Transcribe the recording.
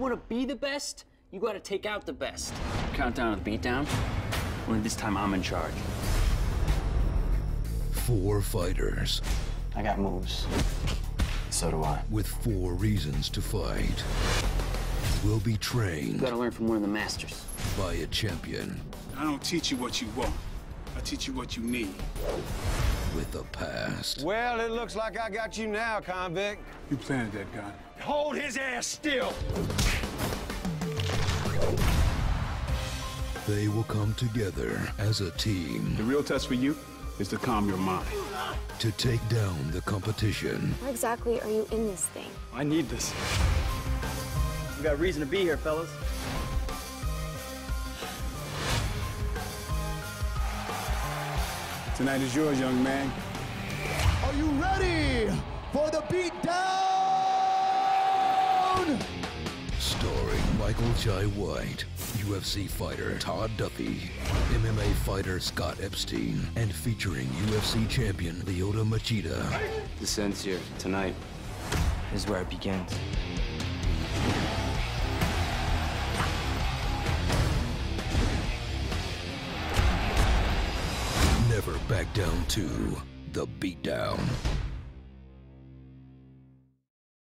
want to be the best, you got to take out the best. Countdown of the beatdown? Only this time I'm in charge. Four fighters I got moves. So do I. with four reasons to fight will be You trained got to learn from one of the masters. by a champion I don't teach you what you want. I teach you what you need. With a past. Well, it looks like I got you now, convict. You planted that gun. Hold his ass still. They will come together as a team The real test for you is to calm your mind. to take down the competition. Why exactly are you in this thing? I need this. We got reason to be here, fellas. Tonight is yours, young man. Are you ready for the beatdown? Starring Michael Jai White, UFC fighter Todd Duffee, MMA fighter Scott Epstein, and featuring UFC champion Lyoto Machida. The ends here. Tonight is where it begins. Never back down to the beatdown.